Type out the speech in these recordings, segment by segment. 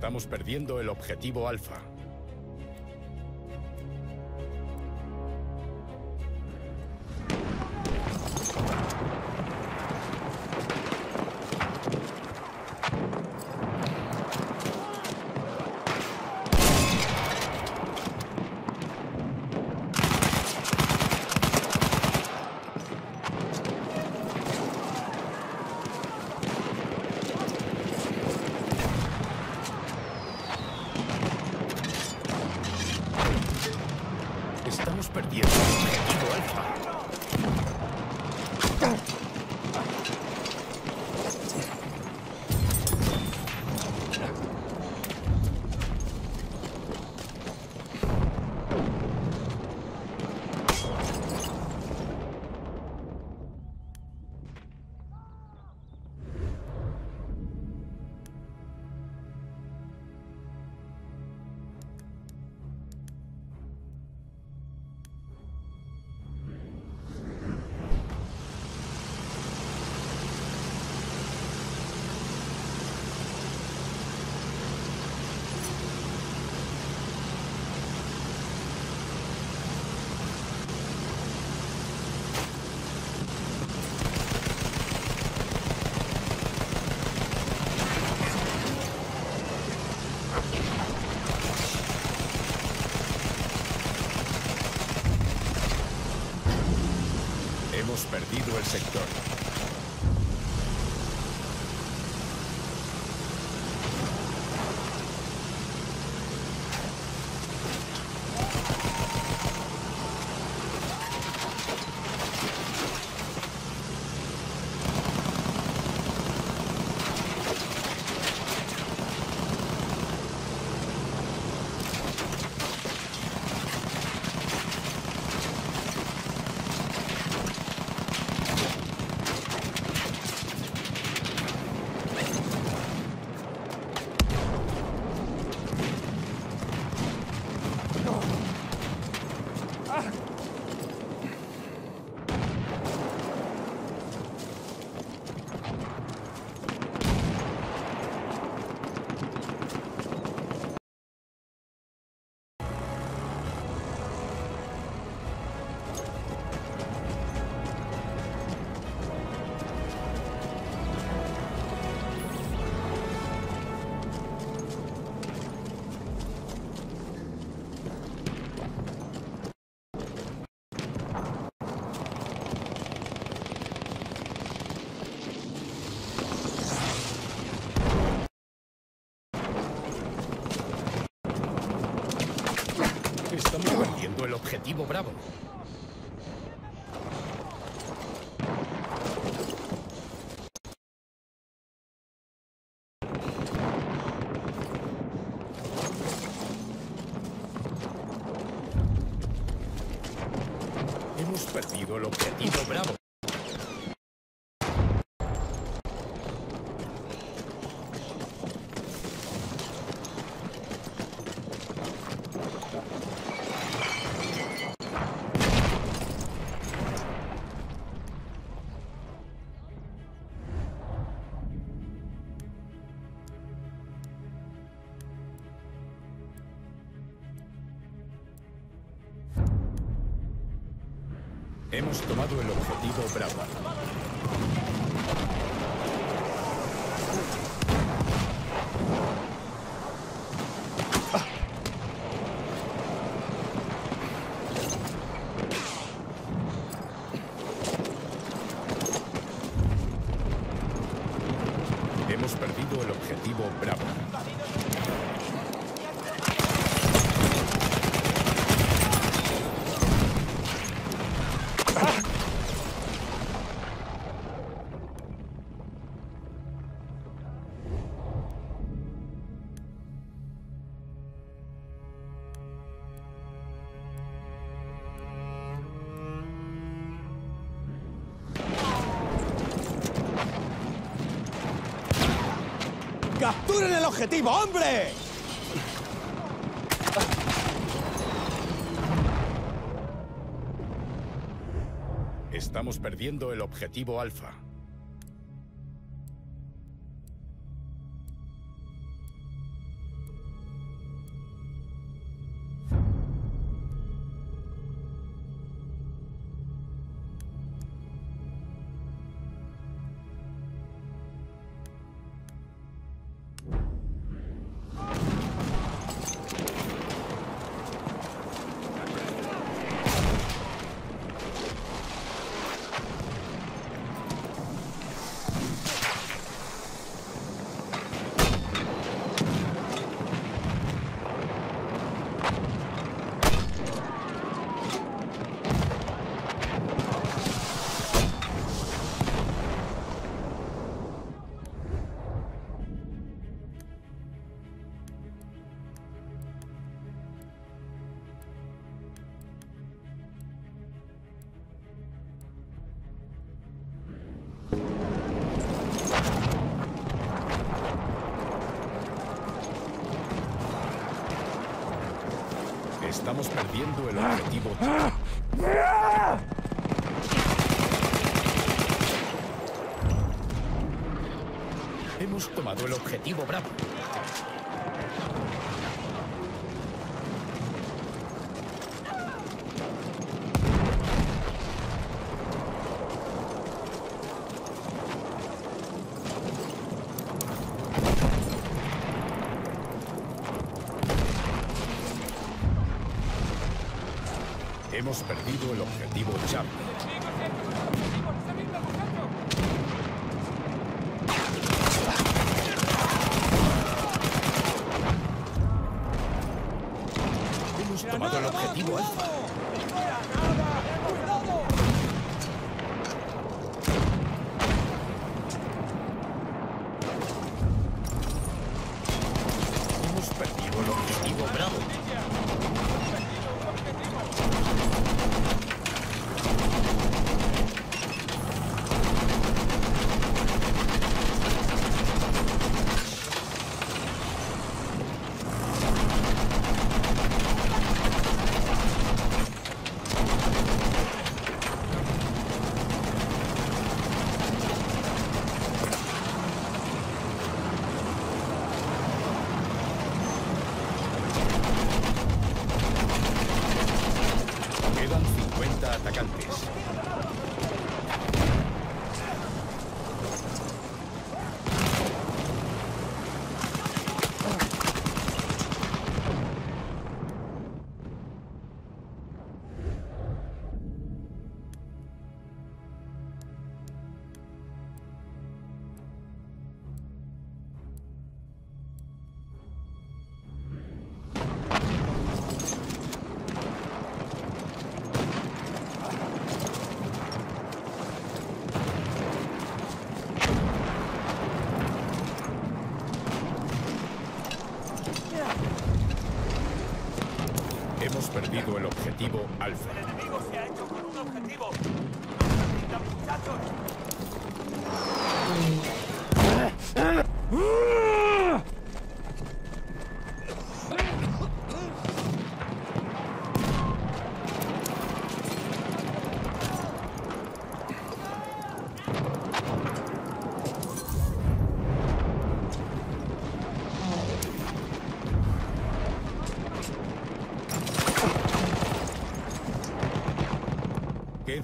Estamos perdiendo el objetivo alfa. Perdido el sector. El objetivo Bravo. objetivo, hombre! Estamos perdiendo el objetivo alfa. El objetivo. Hemos tomado el objetivo Bravo. Hemos perdido el objetivo Charlie.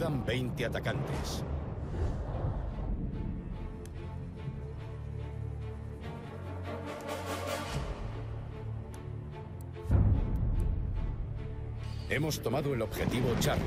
Quedan 20 atacantes. Hemos tomado el objetivo Charlie.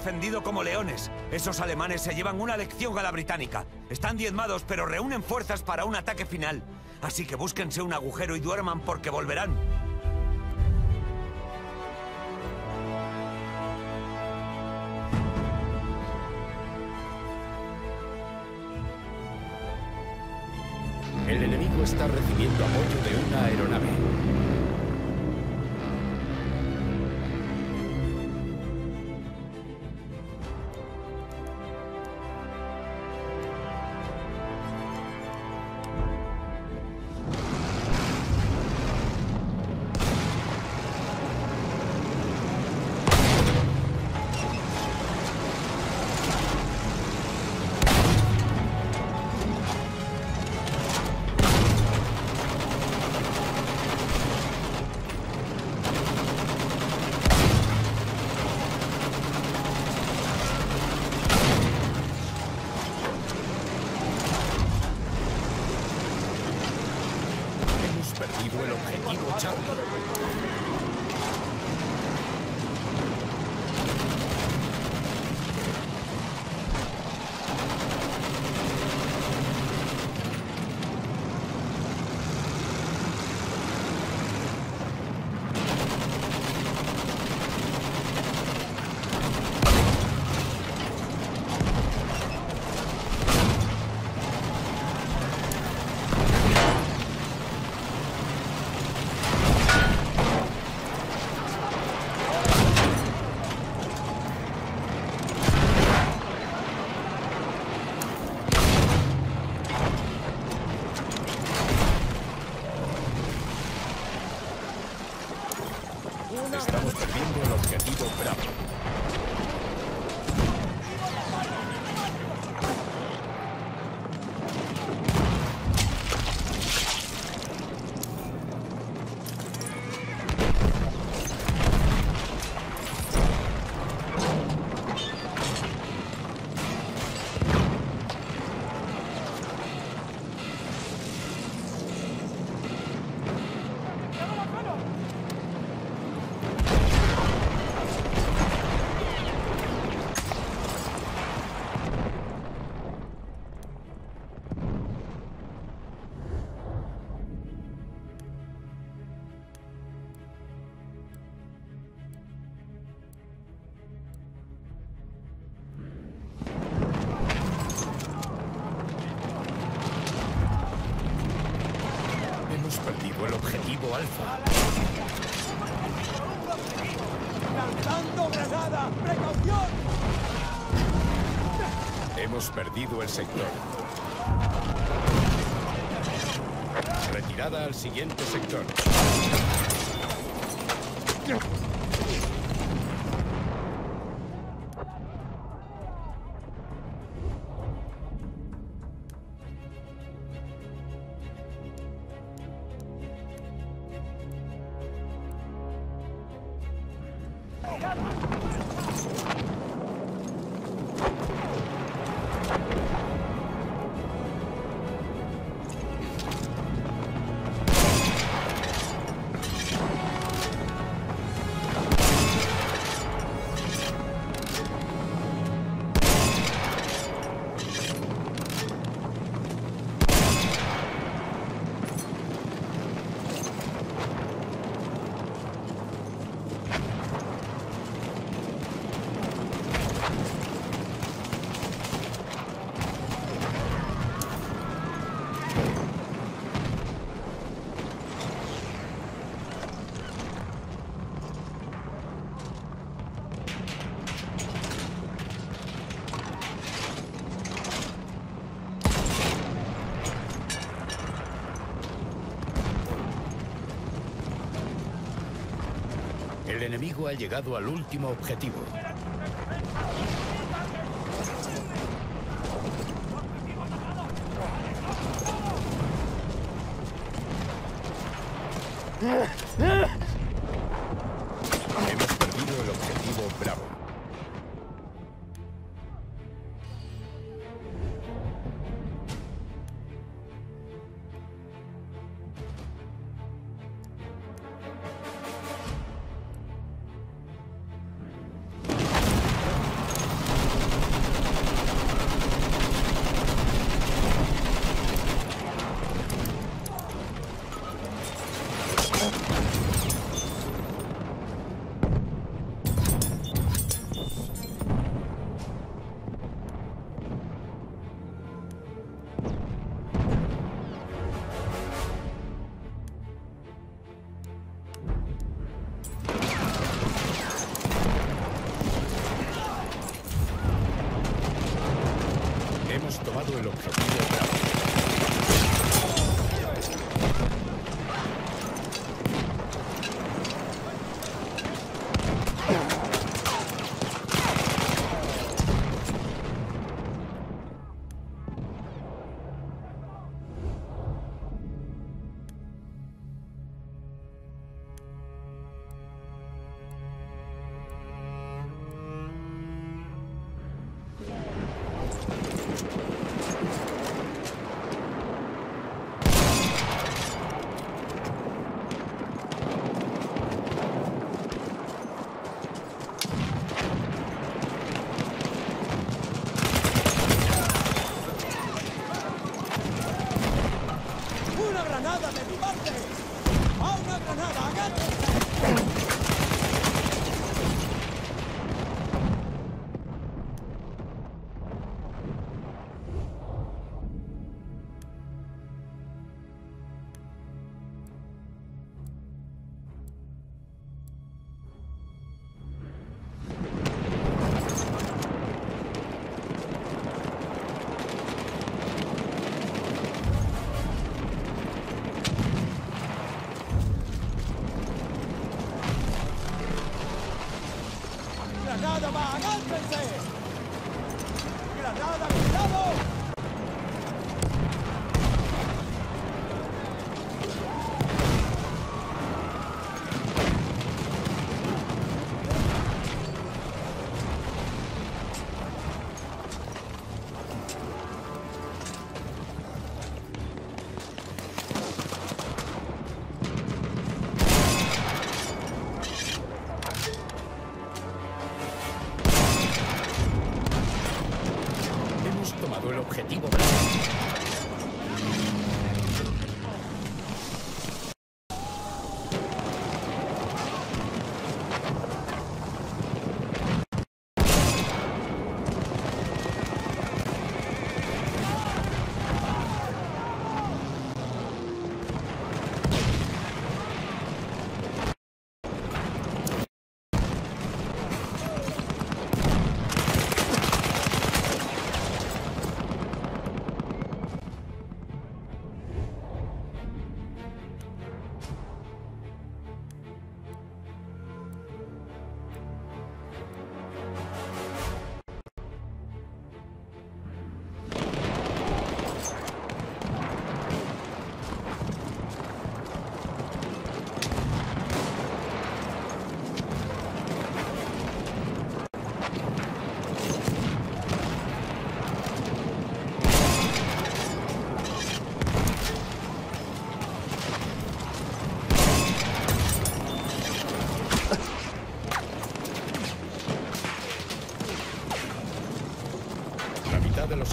Defendido como leones. Esos alemanes se llevan una lección a la británica. Están diezmados, pero reúnen fuerzas para un ataque final. Así que búsquense un agujero y duerman porque volverán. Hemos perdido el objetivo Alfa. ¡Lanzando granada! ¡Precaución! Hemos perdido el sector. Retirada al siguiente sector. Enemigo ha llegado al último objetivo.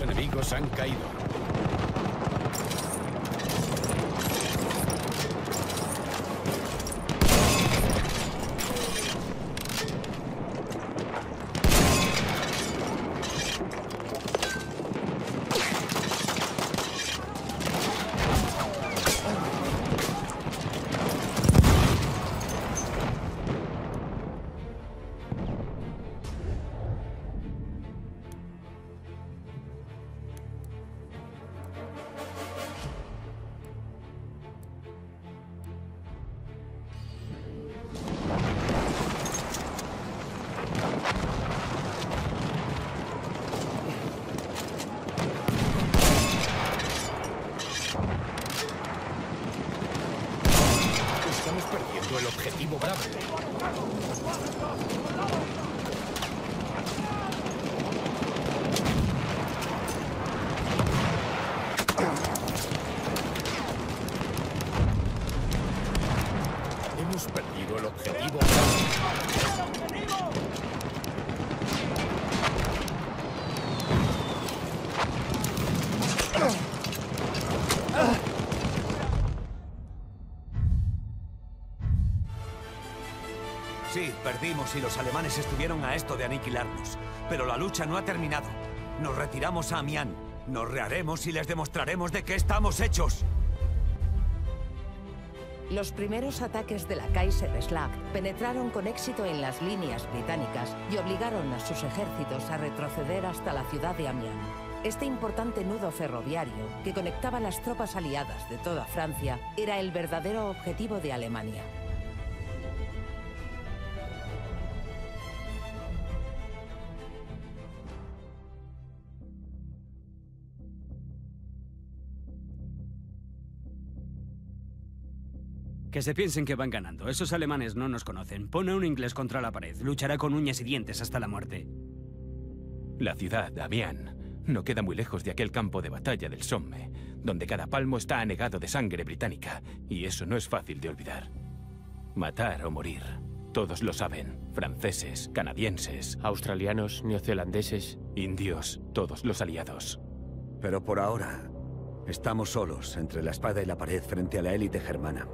Enemigos han caído. Perdimos y los alemanes estuvieron a esto de aniquilarnos. Pero la lucha no ha terminado. Nos retiramos a Amiens. Nos reharemos y les demostraremos de qué estamos hechos. Los primeros ataques de la Kaiserslav penetraron con éxito en las líneas británicas y obligaron a sus ejércitos a retroceder hasta la ciudad de Amiens. Este importante nudo ferroviario, que conectaba las tropas aliadas de toda Francia, era el verdadero objetivo de Alemania. Que se piensen que van ganando. Esos alemanes no nos conocen. Pone a un inglés contra la pared. Luchará con uñas y dientes hasta la muerte. La ciudad, Amiens, no queda muy lejos de aquel campo de batalla del Somme, donde cada palmo está anegado de sangre británica, y eso no es fácil de olvidar. Matar o morir. Todos lo saben. Franceses, canadienses, Australianos, neozelandeses. indios, todos los aliados. Pero por ahora, estamos solos entre la espada y la pared frente a la élite germana.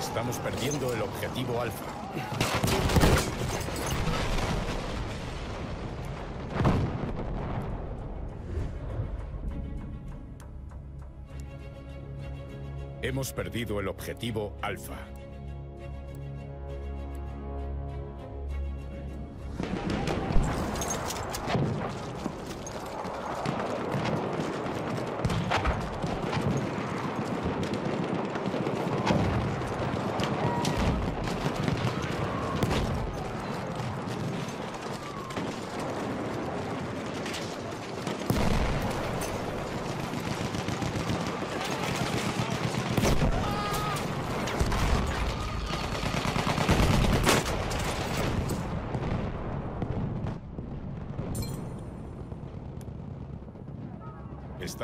Estamos perdiendo el objetivo Alfa. Hemos perdido el objetivo Alfa.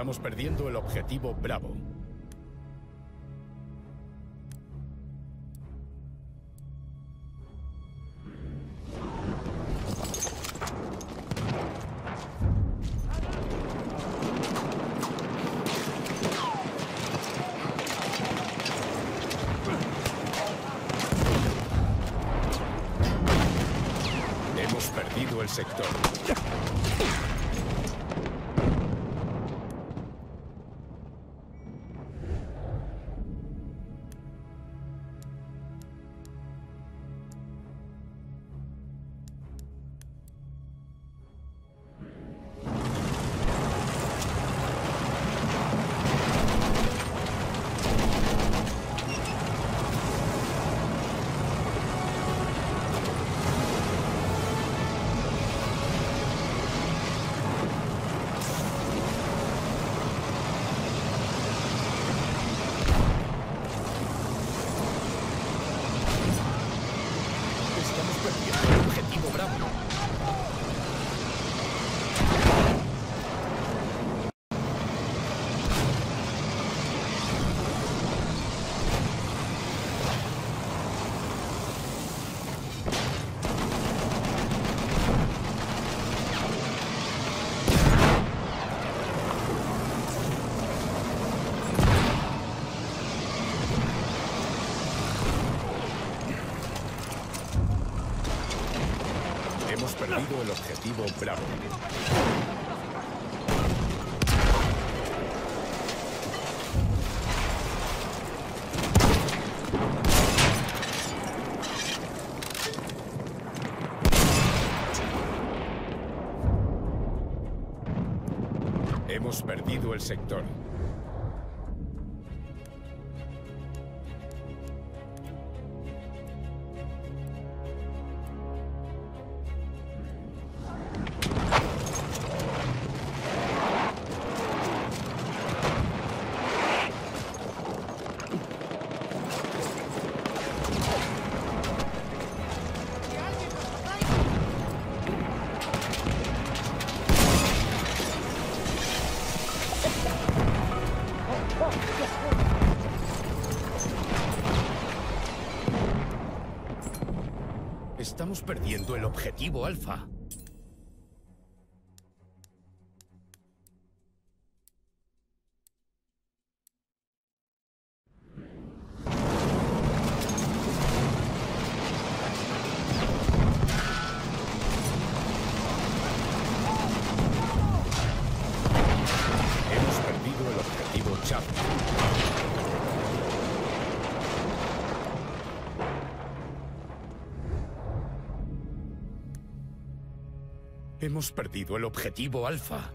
Estamos perdiendo el objetivo Bravo. Bravo. Hemos perdido el sector. Estamos perdiendo el objetivo Alfa. Hemos perdido el objetivo Alfa.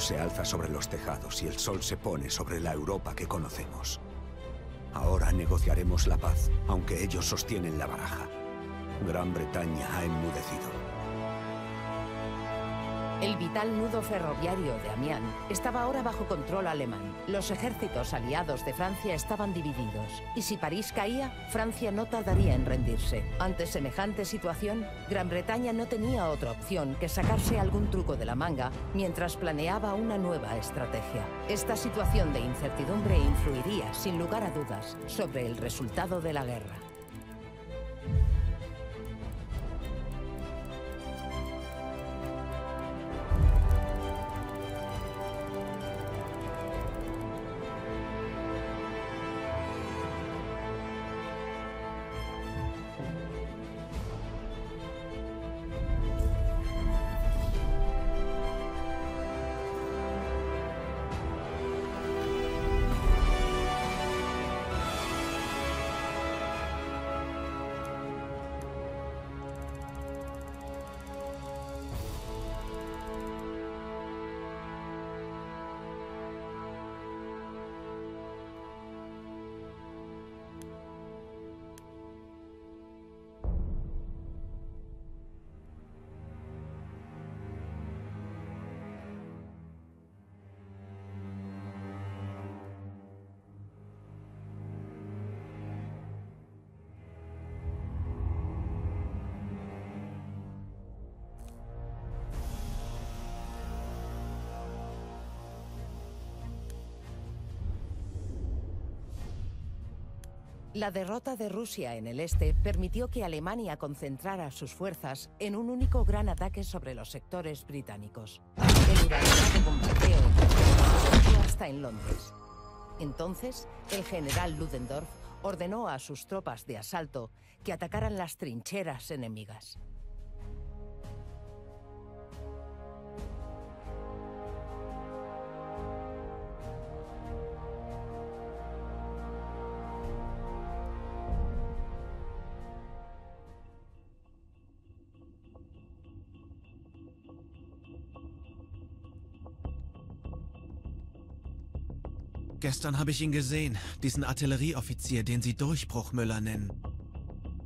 Se alza sobre los tejados y el sol se pone sobre la Europa que conocemos. Ahora negociaremos la paz, aunque ellos sostienen la baraja. Gran Bretaña ha enmudecido. El vital nudo ferroviario de Amiens estaba ahora bajo control alemán. Los ejércitos aliados de Francia estaban divididos. Y si París caía, Francia no tardaría en rendirse. Ante semejante situación, Gran Bretaña no tenía otra opción que sacarse algún truco de la manga mientras planeaba una nueva estrategia. Esta situación de incertidumbre influiría, sin lugar a dudas, sobre el resultado de la guerra. La derrota de Rusia en el este permitió que Alemania concentrara sus fuerzas en un único gran ataque sobre los sectores británicos. El bombardeo hasta en Londres. Entonces, el general Ludendorff ordenó a sus tropas de asalto que atacaran las trincheras enemigas. Gestern habe ich ihn gesehen, diesen Artillerieoffizier, den Sie Durchbruchmüller nennen.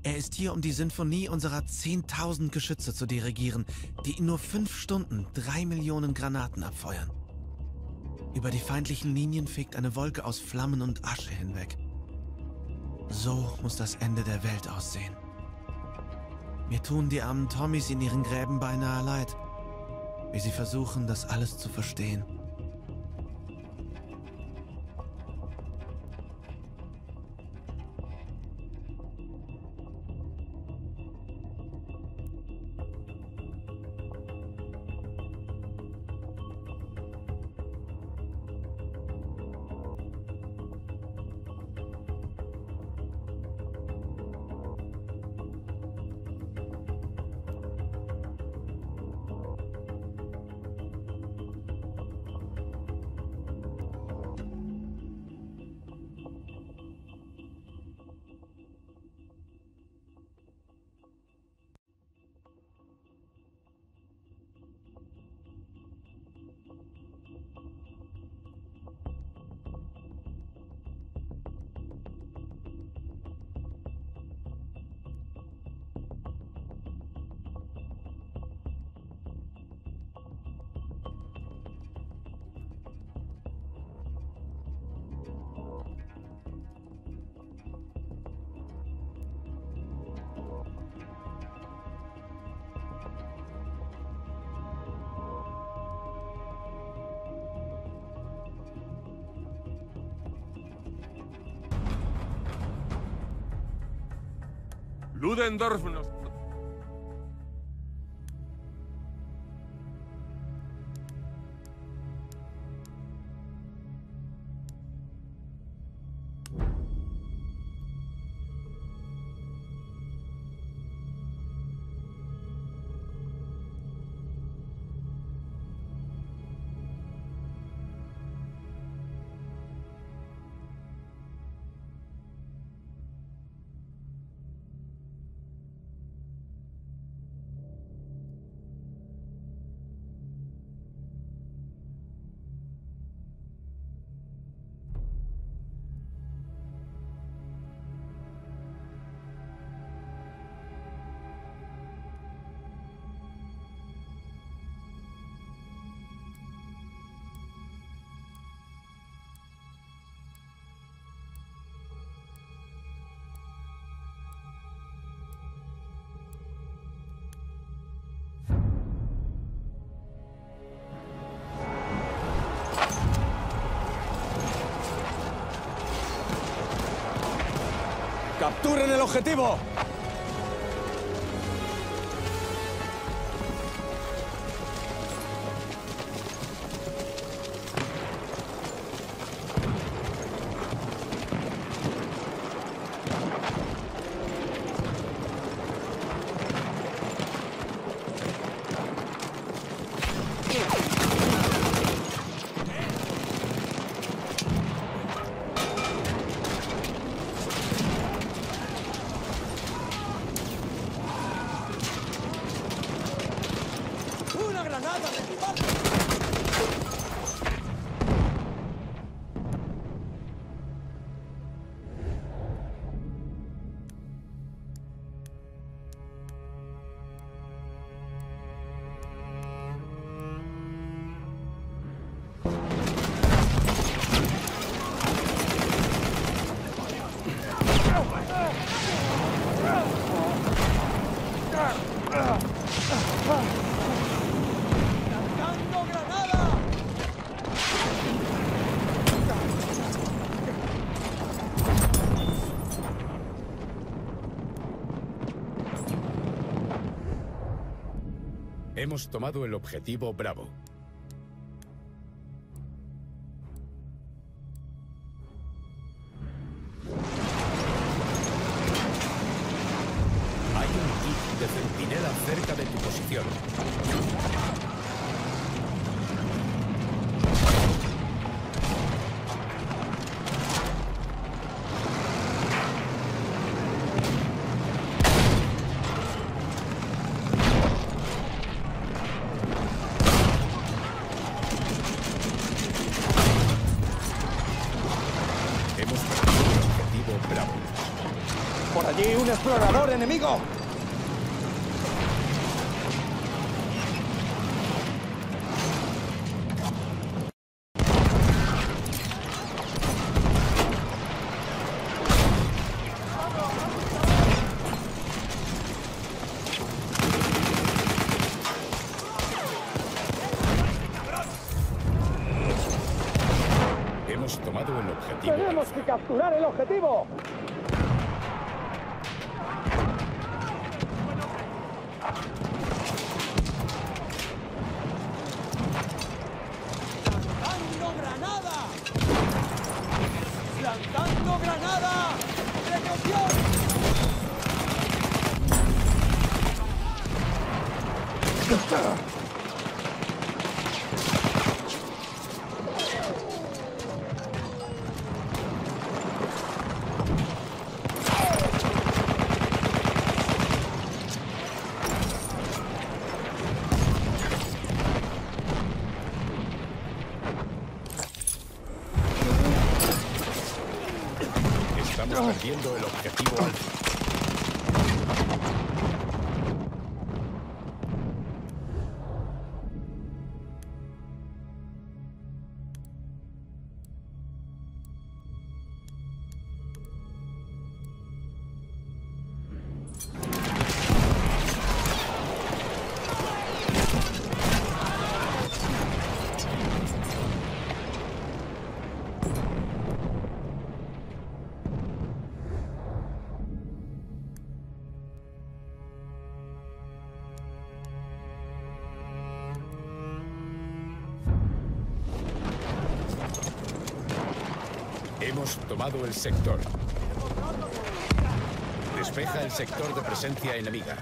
Er ist hier, um die Sinfonie unserer 10.000 Geschütze zu dirigieren, die in nur fünf Stunden drei Millionen Granaten abfeuern. Über die feindlichen Linien fegt eine Wolke aus Flammen und Asche hinweg. So muss das Ende der Welt aussehen. Mir tun die armen Tommys in ihren Gräben beinahe leid, wie sie versuchen, das alles zu verstehen. Ludendorff ¡Capturen el objetivo! Hemos tomado el objetivo Bravo. Enemigo! Hemos tomado el objetivo. ¡Tenemos que capturar el objetivo! Estamos perdiendo el objetivo El sector. Despeja el sector de presencia enemiga.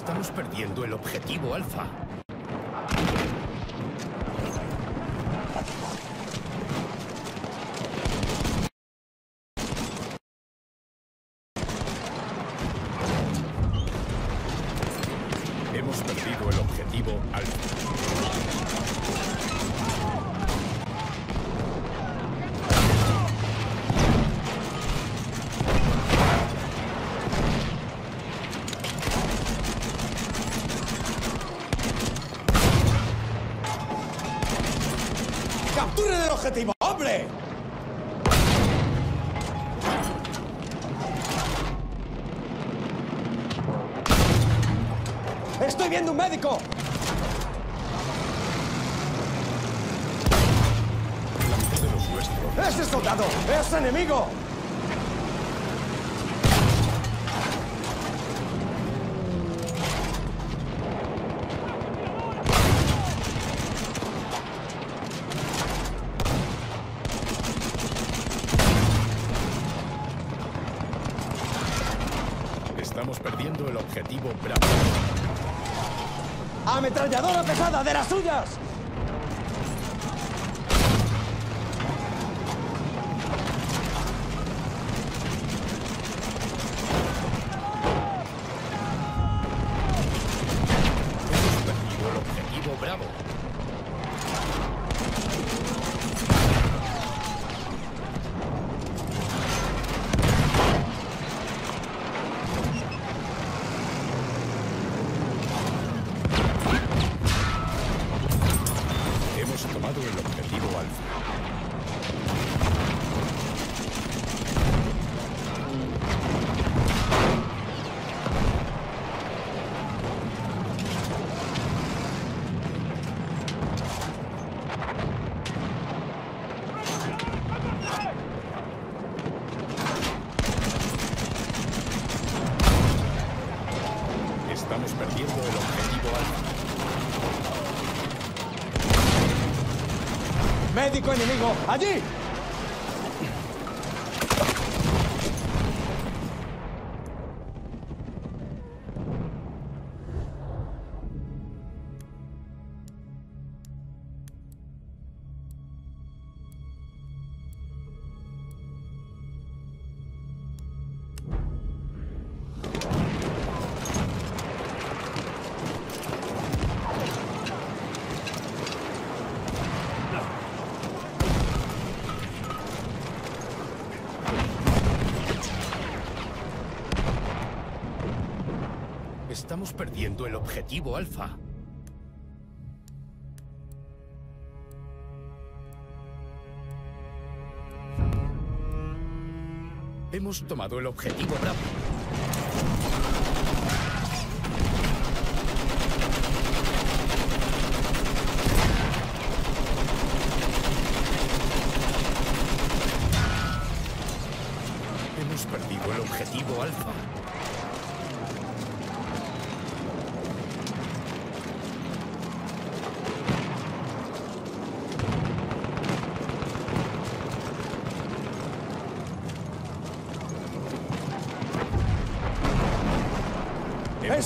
Estamos perdiendo el objetivo alfa. ¡Estoy viendo un médico! de los nuestros. ¡Ese soldado es enemigo! Estamos perdiendo el objetivo Bravo. ¡Ametralladora pesada de las suyas! ¡Médico enemigo! ¡Allí! Estamos perdiendo el objetivo alfa. Hemos tomado el objetivo bravo.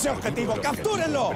ese objetivo! ¡Captúrenlo!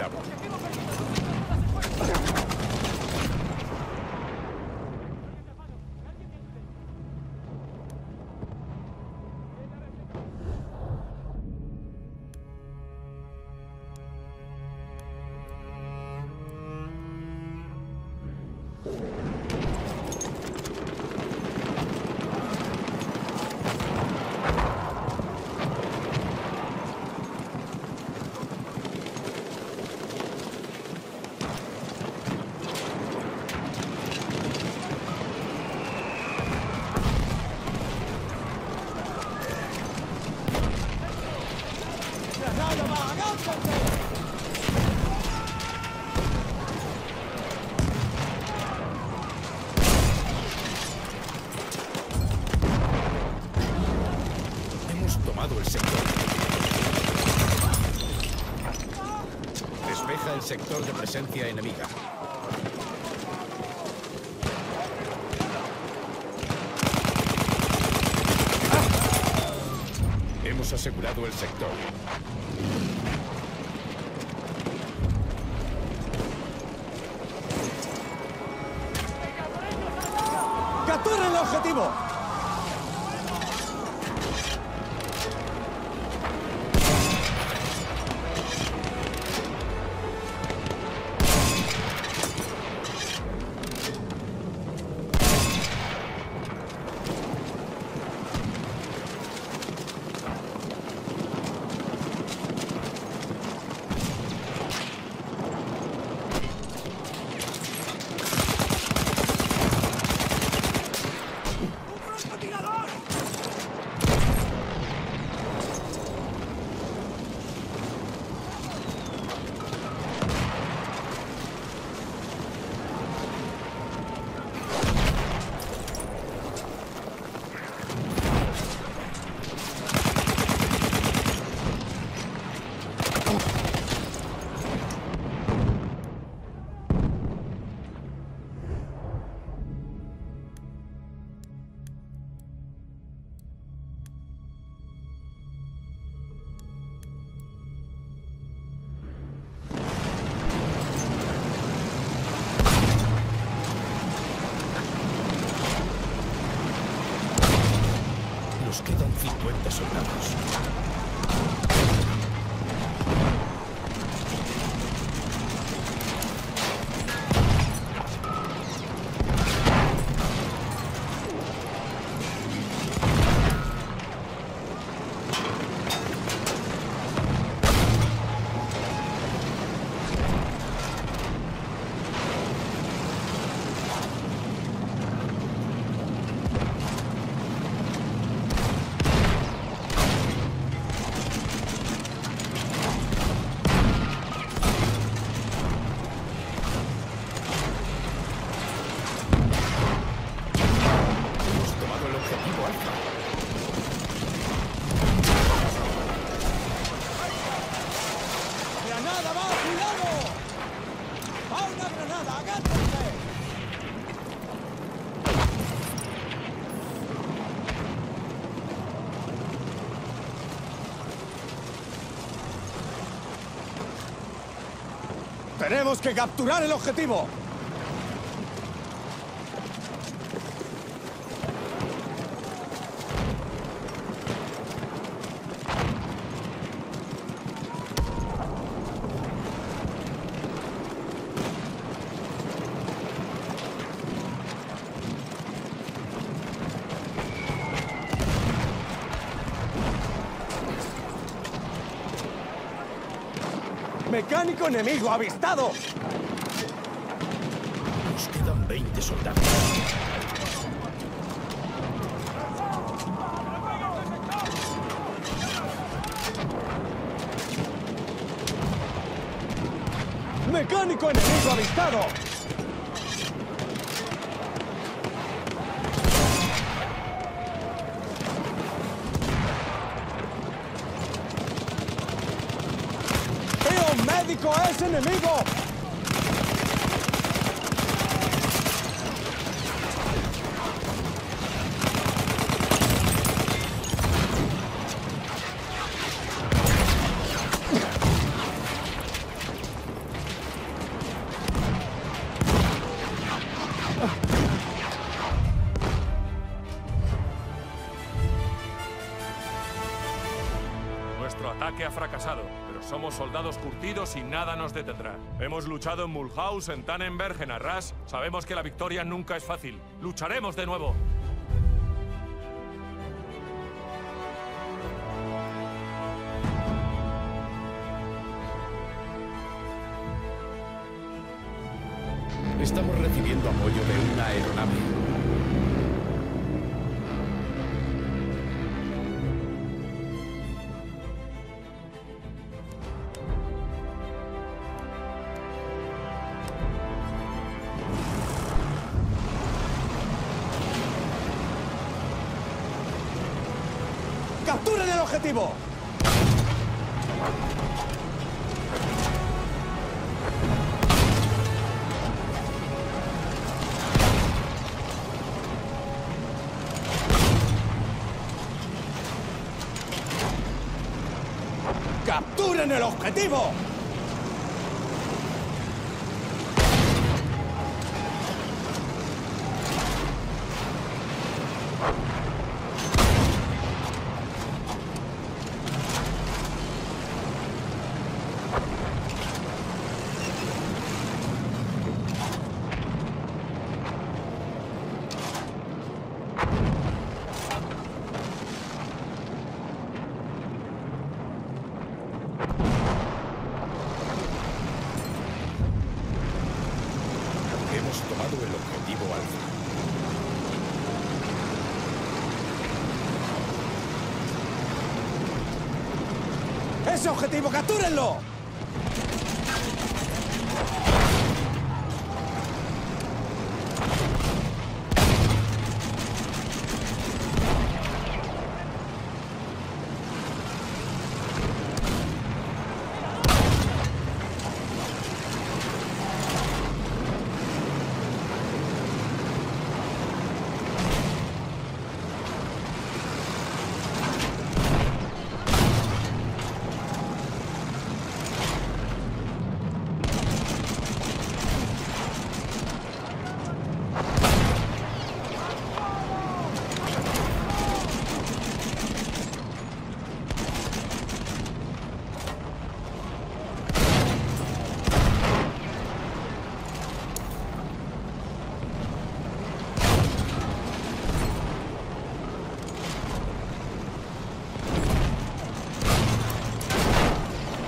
soldados. Tenemos que capturar el objetivo. ¡Mecánico enemigo avistado! Somos soldados curtidos y nada nos detendrá. Hemos luchado en Mulhouse, en Tannenberg, en Arras. Sabemos que la victoria nunca es fácil. Lucharemos de nuevo. ¡Capturen el objetivo! Hemos tomado el objetivo alfa. ¡Ese objetivo, captúrenlo!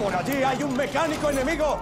¡Por allí hay un mecánico enemigo!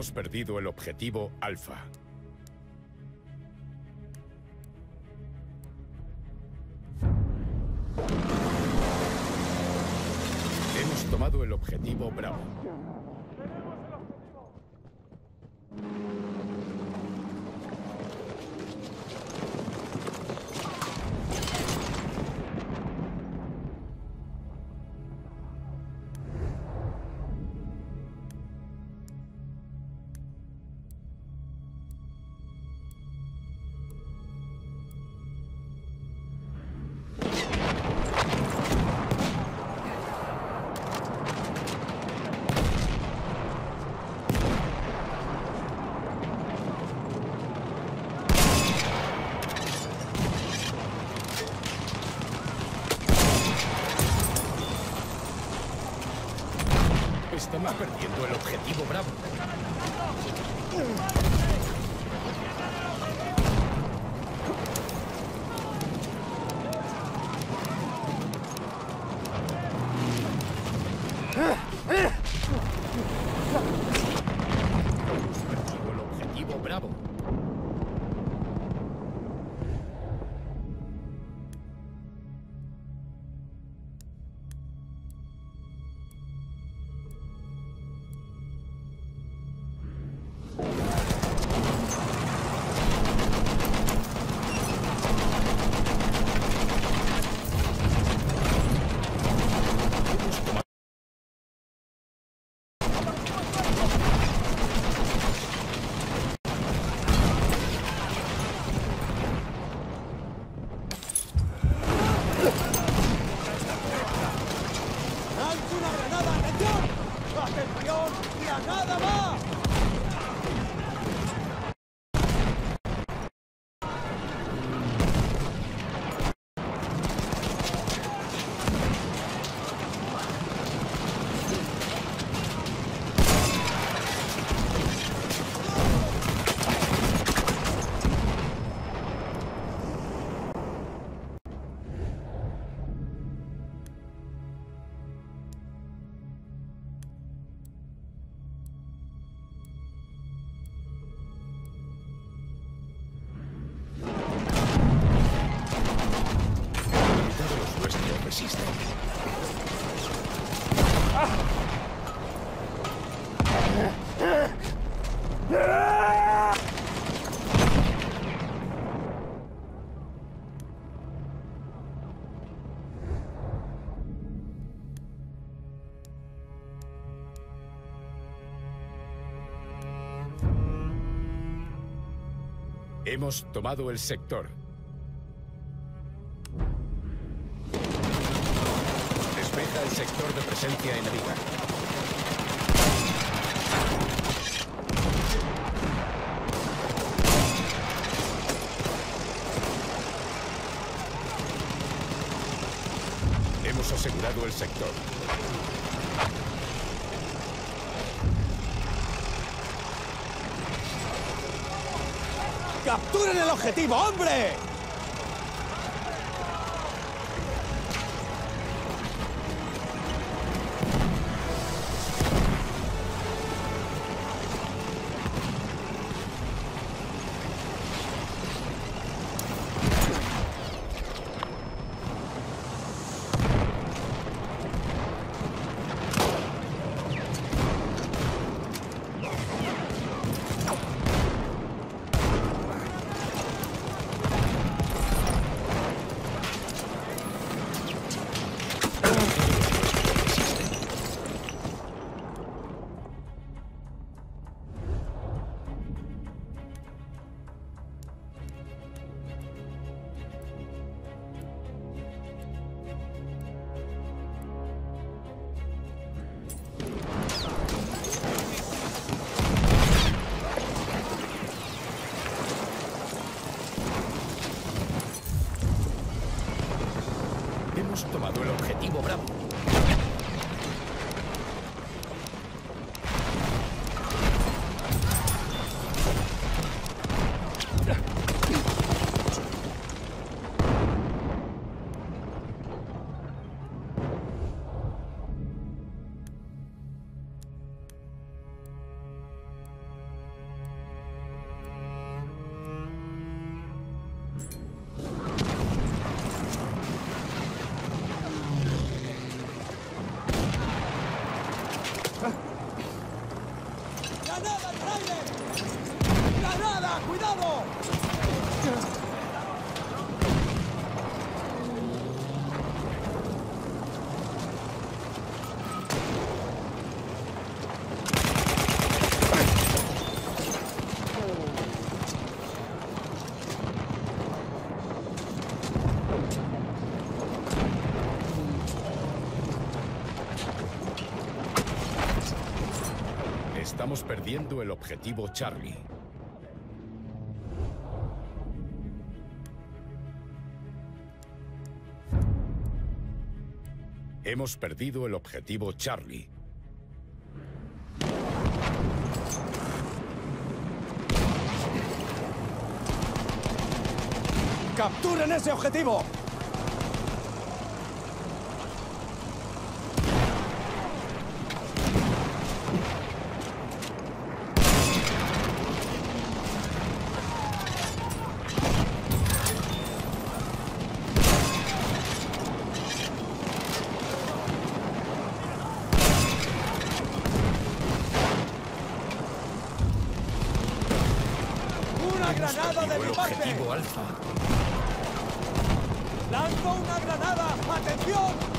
Hemos perdido el objetivo Alfa. Estamos perdiendo el objetivo Bravo. Hemos tomado el sector. Despeja el sector de presencia enemiga. Hemos asegurado el sector. ¡Capturen el objetivo, hombre! Estamos perdiendo el objetivo Charlie. Hemos perdido el objetivo Charlie. ¡Capturen ese objetivo! ¡Una granada de Perdido mi el parte! objetivo Alfa. ¡Lanzo una granada! ¡Atención!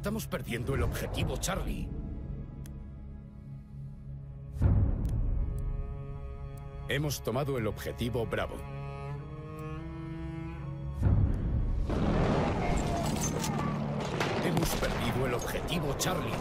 Estamos perdiendo el objetivo Charlie. Hemos tomado el objetivo Bravo. Hemos perdido el objetivo Charlie.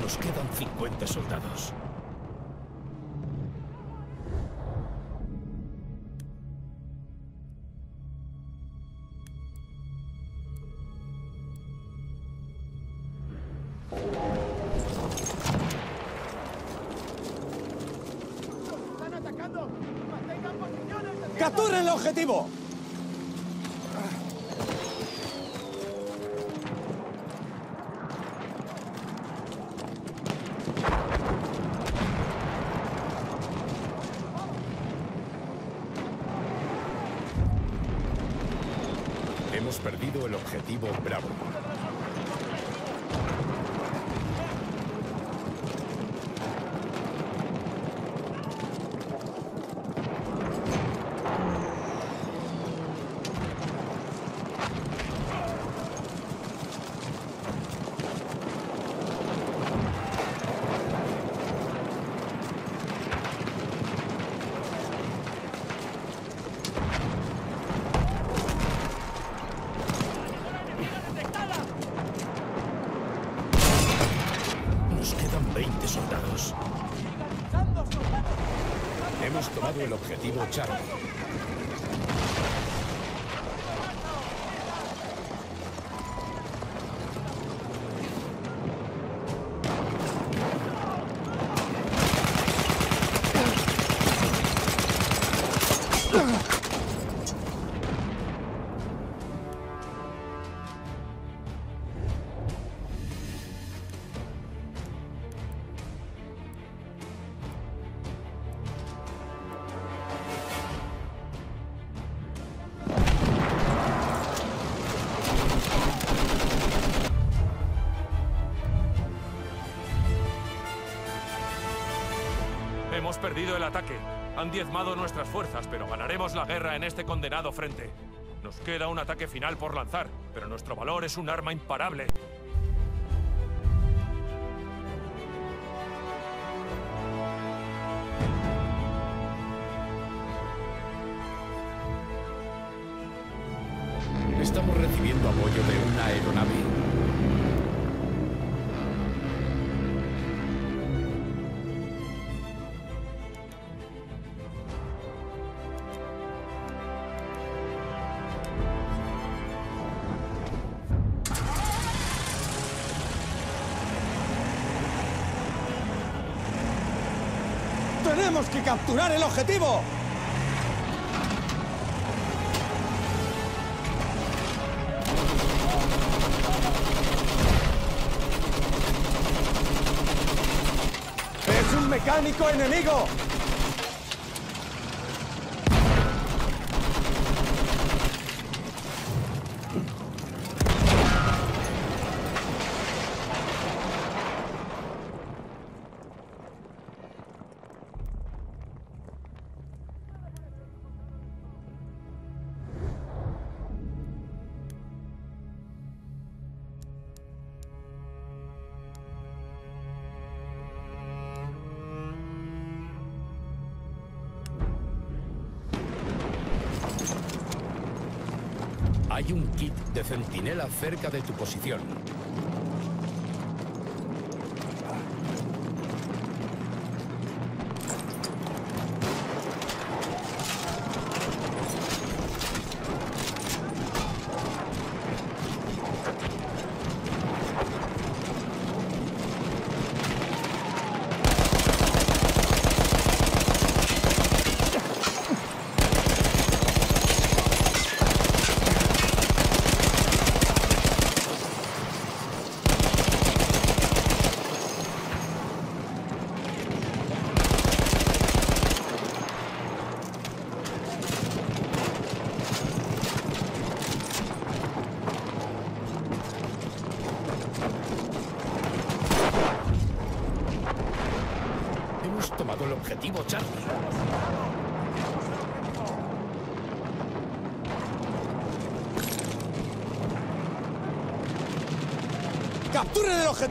Nos 50 soldados. ¡Capturen el objetivo! Perdido el ataque. Han diezmado nuestras fuerzas, pero ganaremos la guerra en este condenado frente. Nos queda un ataque final por lanzar, pero nuestro valor es un arma imparable. capturar el objetivo. ¡Es un mecánico enemigo! cerca de tu posición.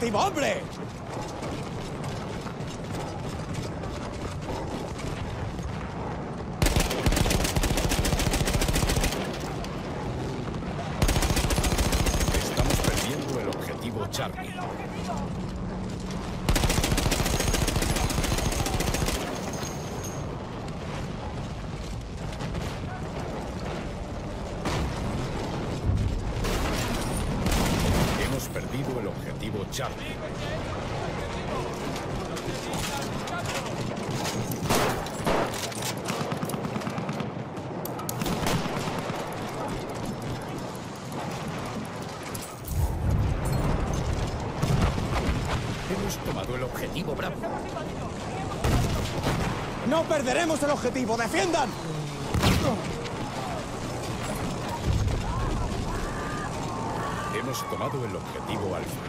objetivo, hombre. objetivo, defiendan. Hemos tomado el objetivo alfa.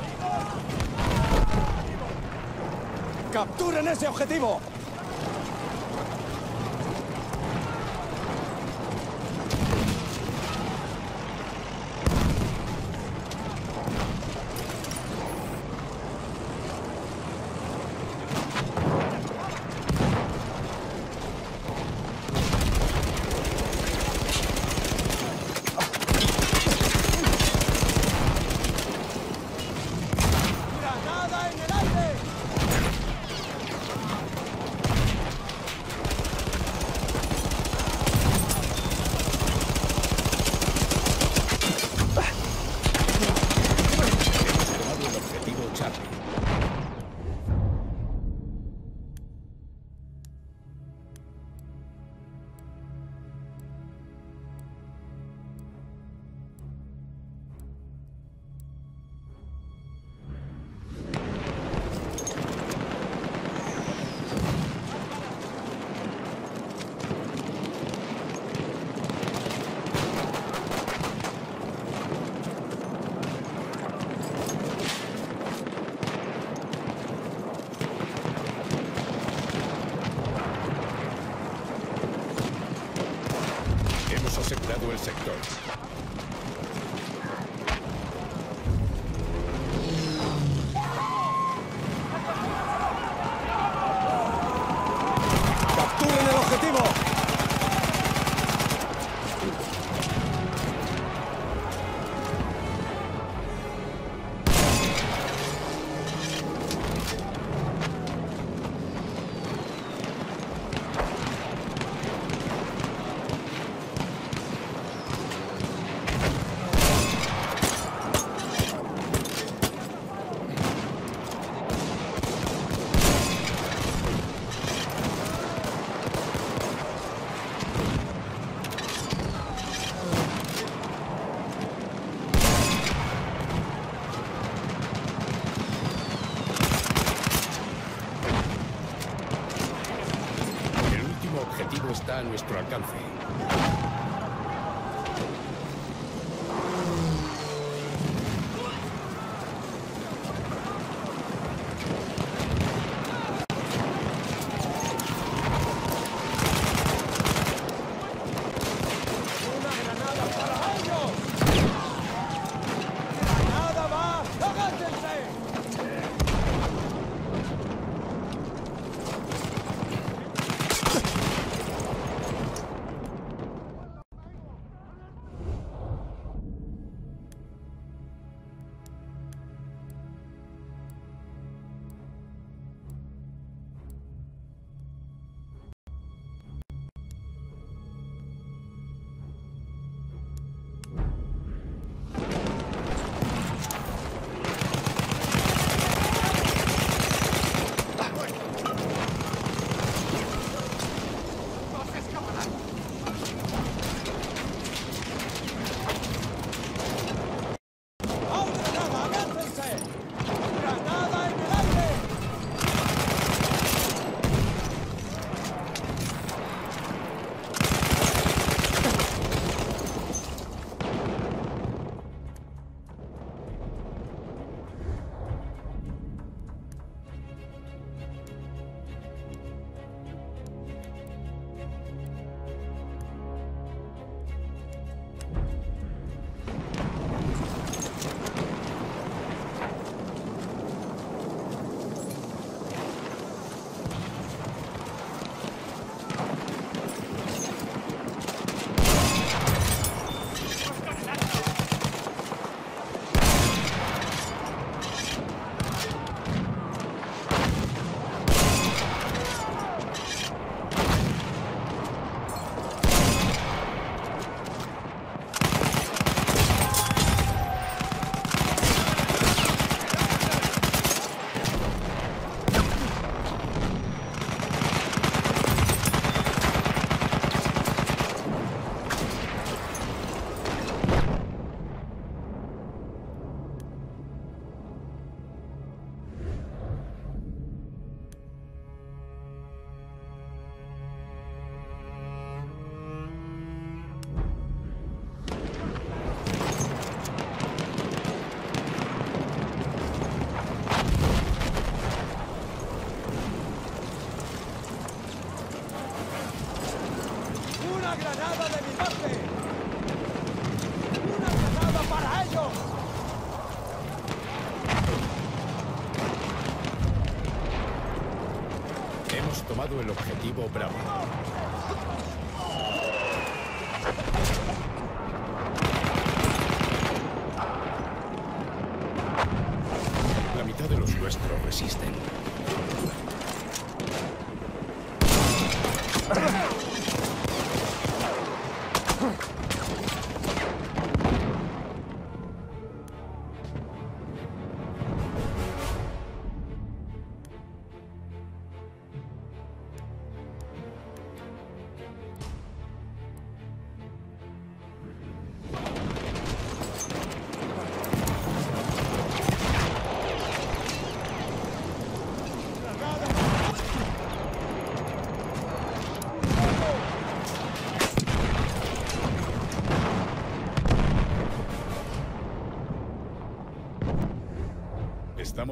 ¡Capturen ese objetivo! nuestro alcance. La mitad de los nuestros resisten.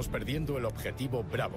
perdiendo el objetivo Bravo.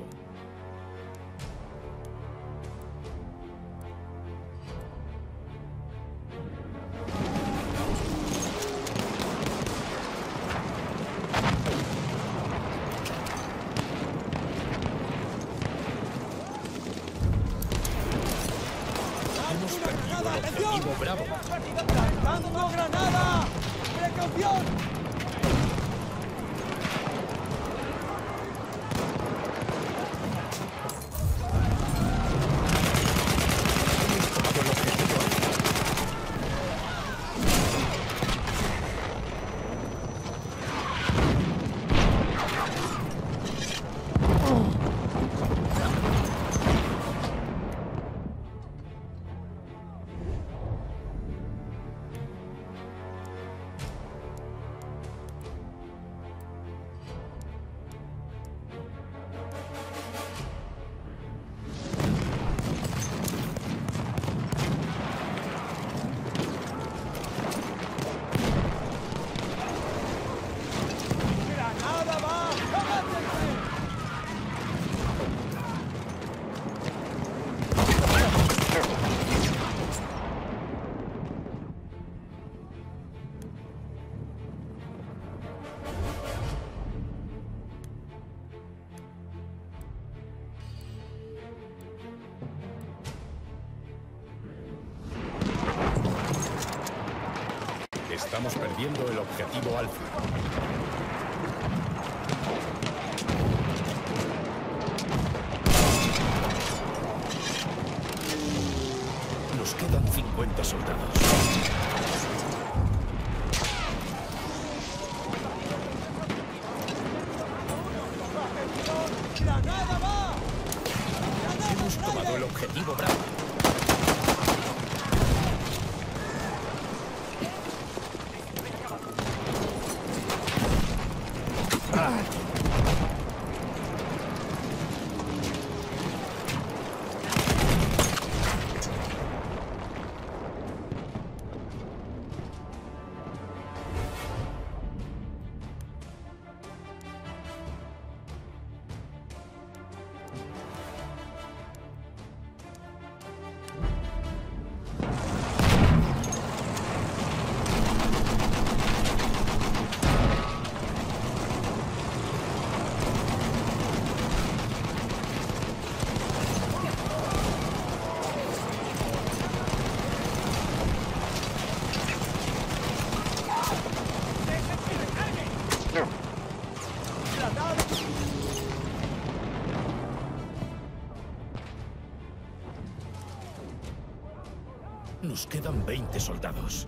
Nos quedan 20 soldados.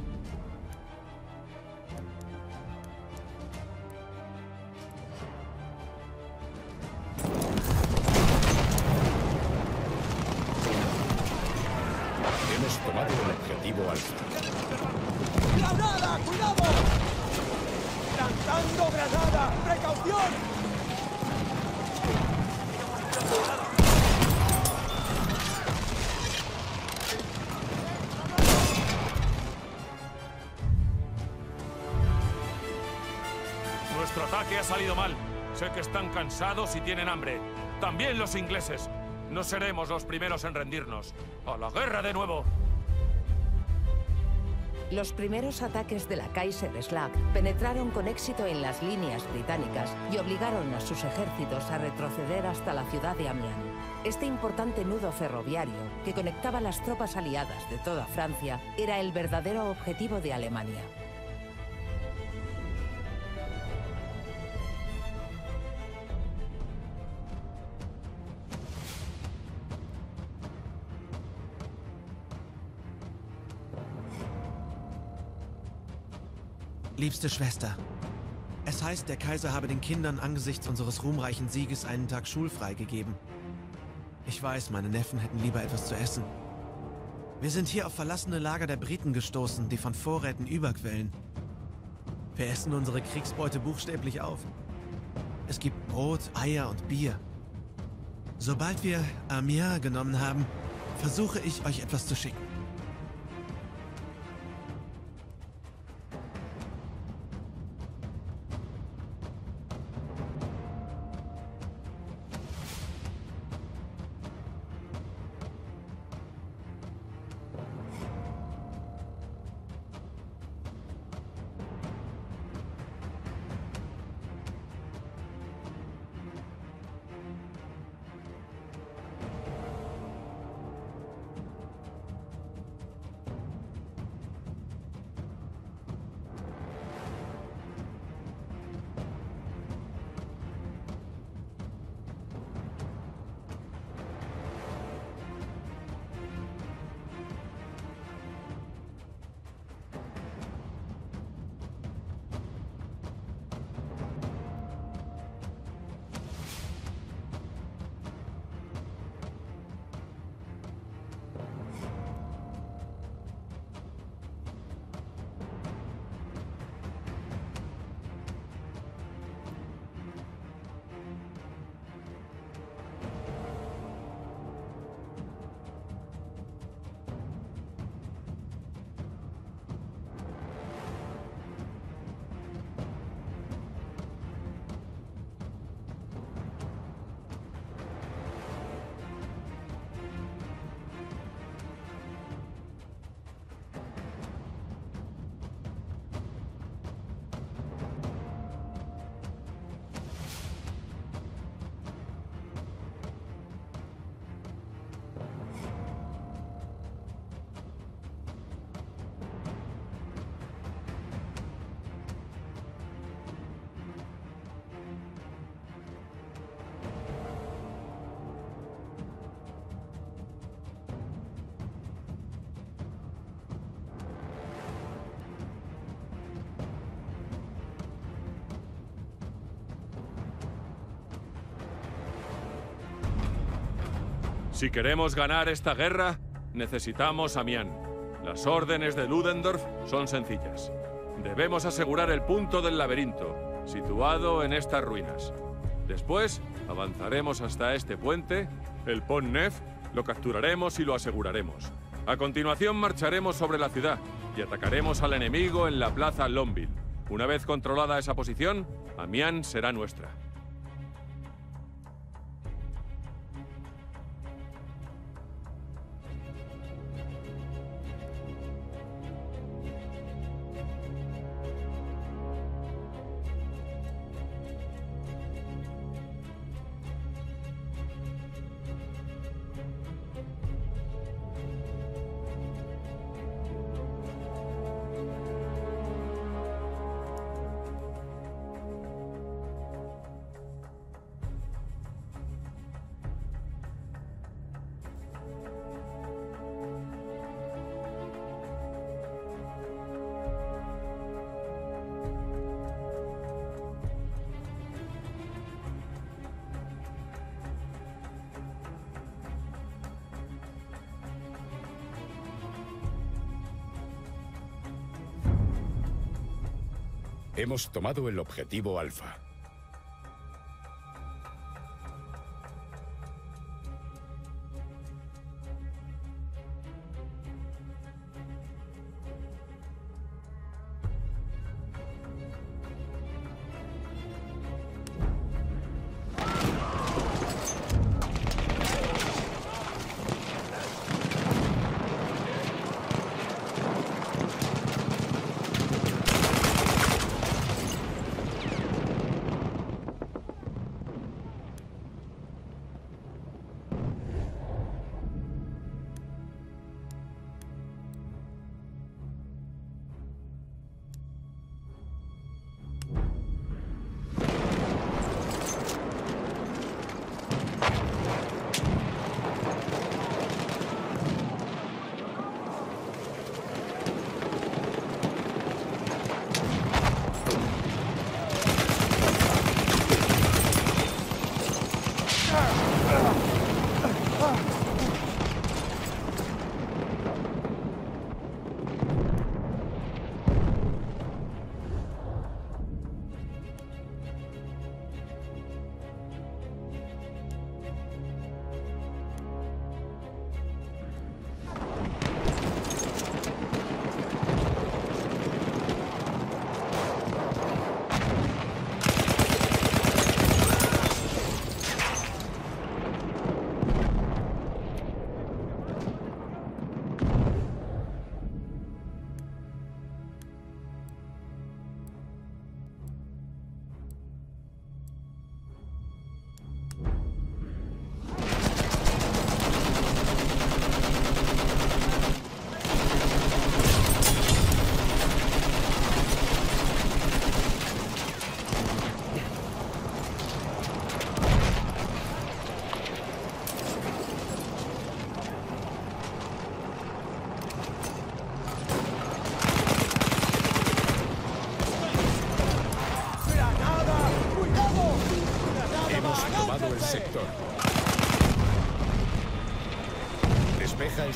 Y tienen hambre. También los ingleses. No seremos los primeros en rendirnos. ¡A la guerra de nuevo! Los primeros ataques de la Kaiserslack penetraron con éxito en las líneas británicas y obligaron a sus ejércitos a retroceder hasta la ciudad de Amiens. Este importante nudo ferroviario, que conectaba las tropas aliadas de toda Francia, era el verdadero objetivo de Alemania. Liebste Schwester, es heißt, der Kaiser habe den Kindern angesichts unseres ruhmreichen Sieges einen Tag schulfrei gegeben. Ich weiß, meine Neffen hätten lieber etwas zu essen. Wir sind hier auf verlassene Lager der Briten gestoßen, die von Vorräten überquellen. Wir essen unsere Kriegsbeute buchstäblich auf. Es gibt Brot, Eier und Bier. Sobald wir Amiens genommen haben, versuche ich euch etwas zu schicken. Si queremos ganar esta guerra, necesitamos Amiens. Las órdenes de Ludendorff son sencillas. Debemos asegurar el punto del laberinto, situado en estas ruinas. Después, avanzaremos hasta este puente, el Pont Neuf, lo capturaremos y lo aseguraremos. A continuación marcharemos sobre la ciudad y atacaremos al enemigo en la plaza Lonville. Una vez controlada esa posición, Amiens será nuestra. Hemos tomado el objetivo Alfa.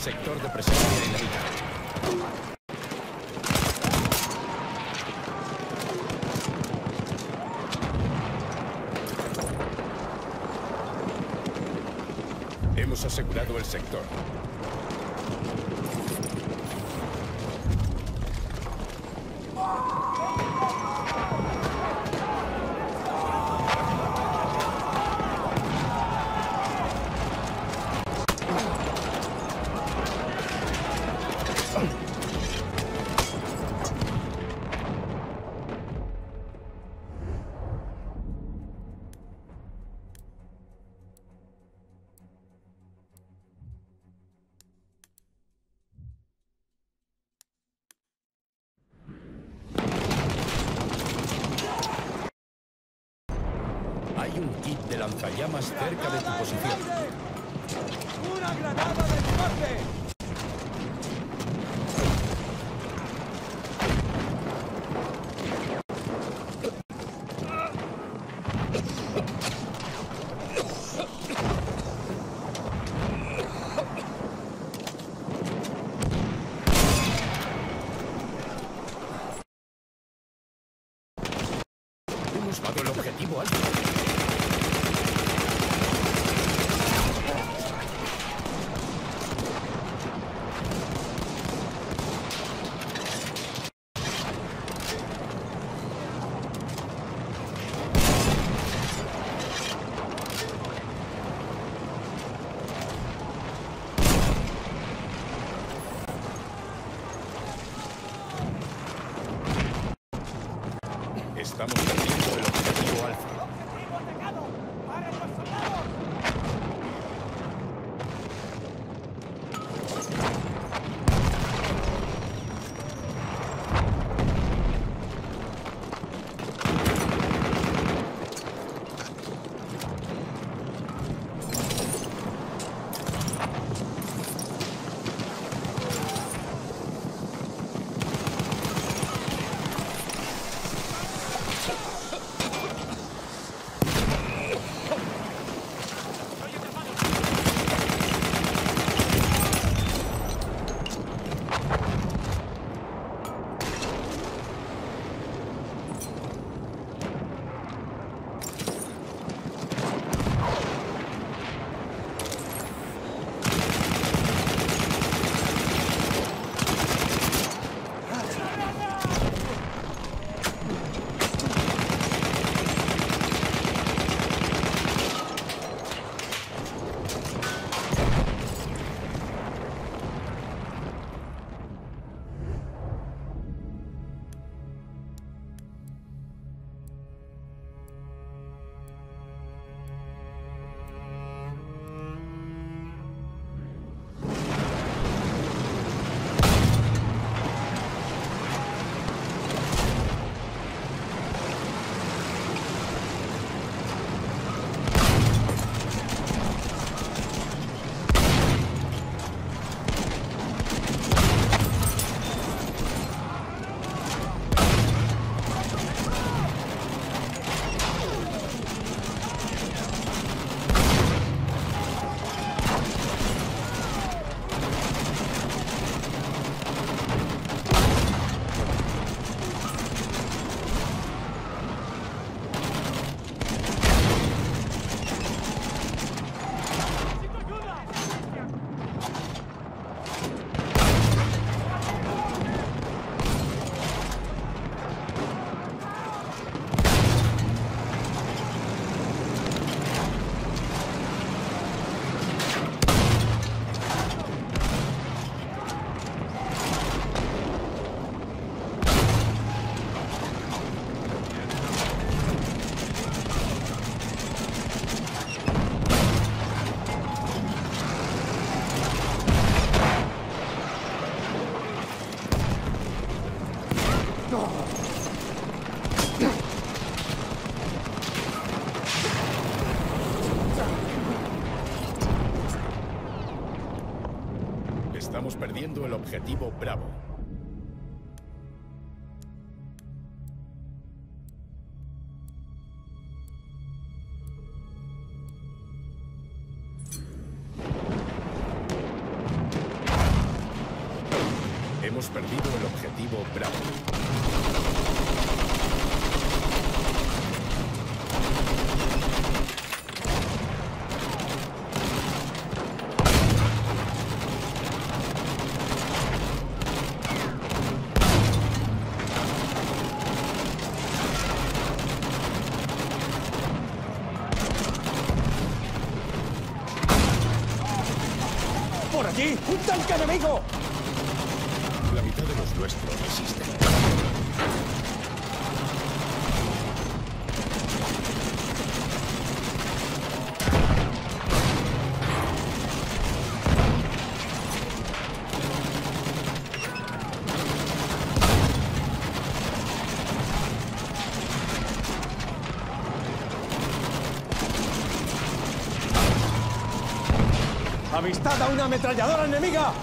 Sector de presencia enemiga. Hemos asegurado el sector. El perdiendo el objetivo Bravo. ¡Un tanque enemigo! La mitad de los nuestros resisten. ¡Avistad a una ametralladora enemiga!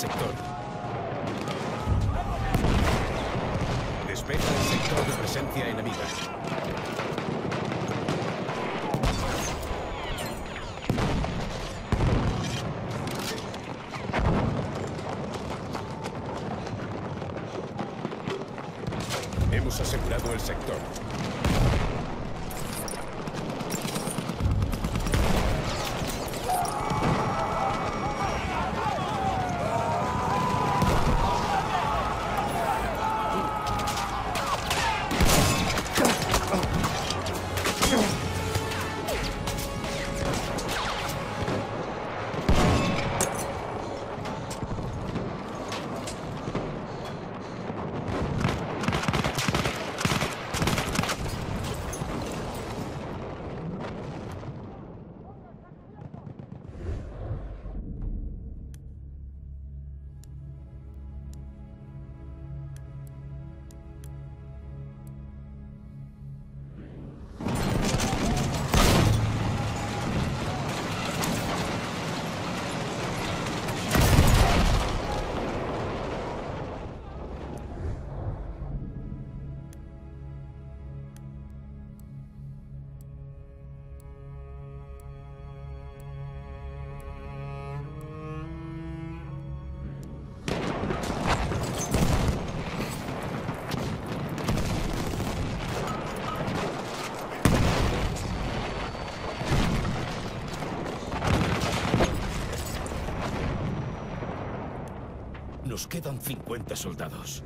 Sector. Quedan 50 soldados.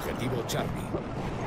Objetivo Charlie.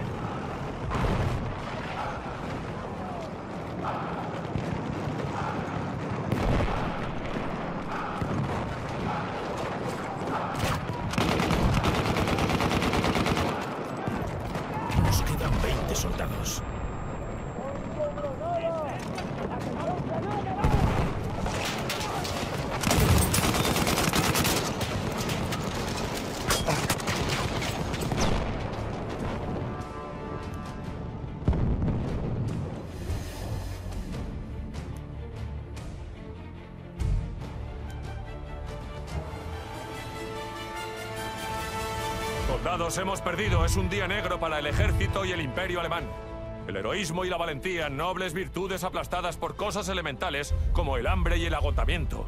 Soldados, hemos perdido. Es un día negro para el ejército y el imperio alemán. El heroísmo y la valentía, nobles virtudes aplastadas por cosas elementales como el hambre y el agotamiento.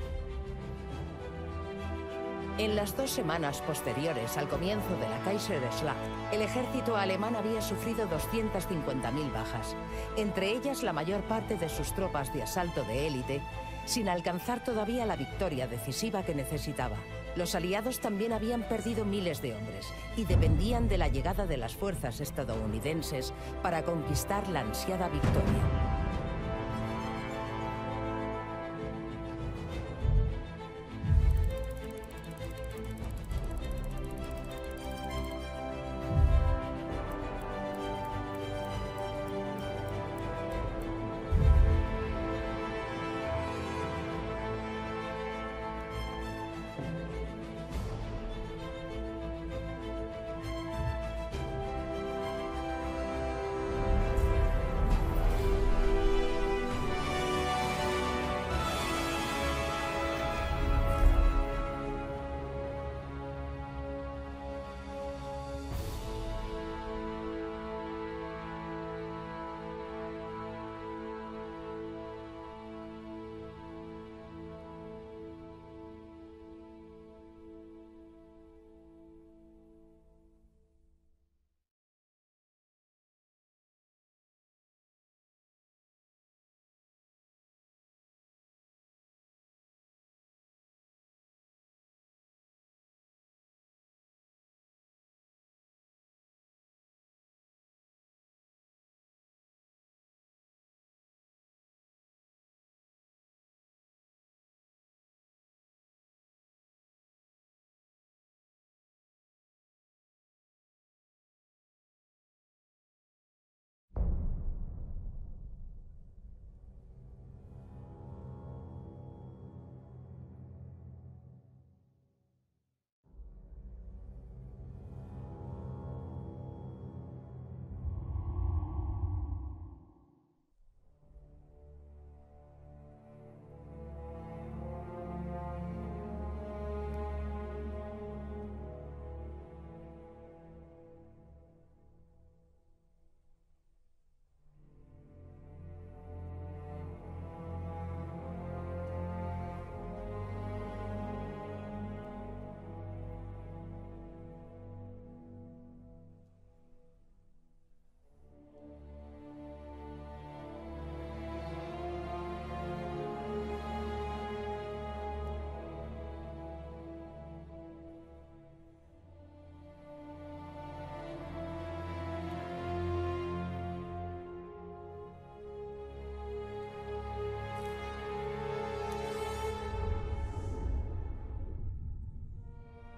En las dos semanas posteriores al comienzo de la Kaiserschlacht, el ejército alemán había sufrido 250.000 bajas, entre ellas la mayor parte de sus tropas de asalto de élite, sin alcanzar todavía la victoria decisiva que necesitaba. Los aliados también habían perdido miles de hombres y dependían de la llegada de las fuerzas estadounidenses para conquistar la ansiada victoria.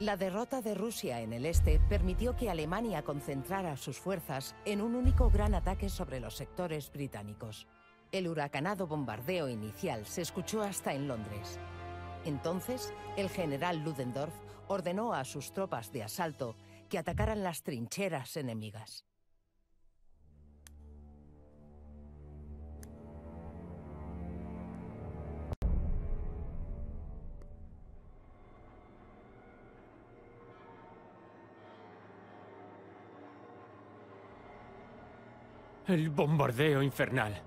La derrota de Rusia en el este permitió que Alemania concentrara sus fuerzas en un único gran ataque sobre los sectores británicos. El huracanado bombardeo inicial se escuchó hasta en Londres. Entonces, el general Ludendorff ordenó a sus tropas de asalto que atacaran las trincheras enemigas. El bombardeo infernal.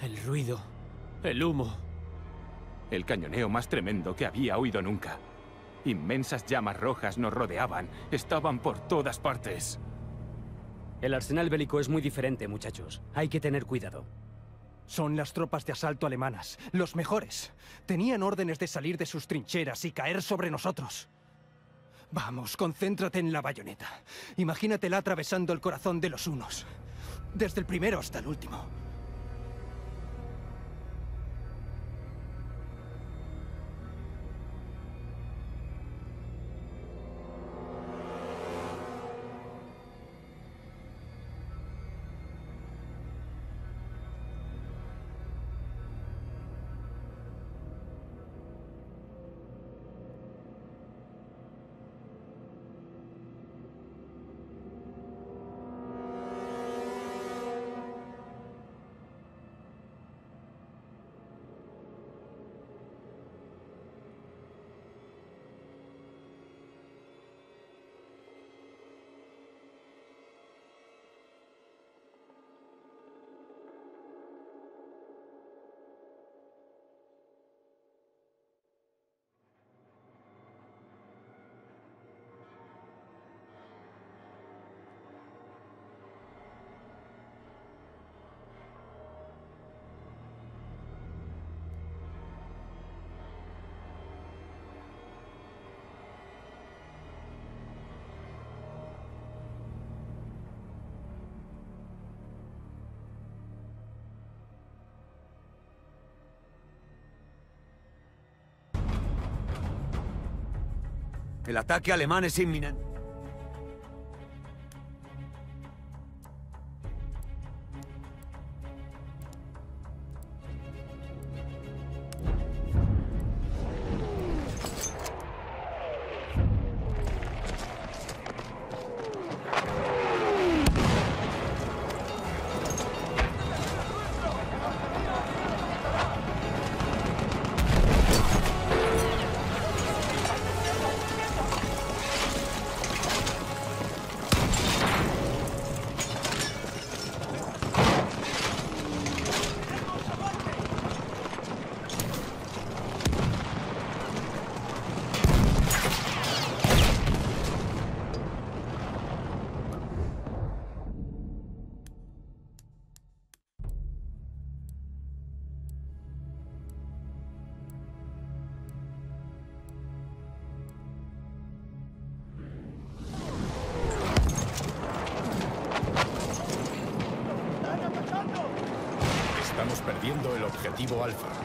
El ruido. El humo. El cañoneo más tremendo que había oído nunca. Inmensas llamas rojas nos rodeaban. Estaban por todas partes. El arsenal bélico es muy diferente, muchachos. Hay que tener cuidado. Son las tropas de asalto alemanas, los mejores. Tenían órdenes de salir de sus trincheras y caer sobre nosotros. Vamos, concéntrate en la bayoneta. Imagínatela atravesando el corazón de los unos. Desde el primero hasta el último. El ataque alemán es inminente. perdiendo el objetivo alfa.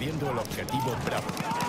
perdiendo el objetivo Bravo.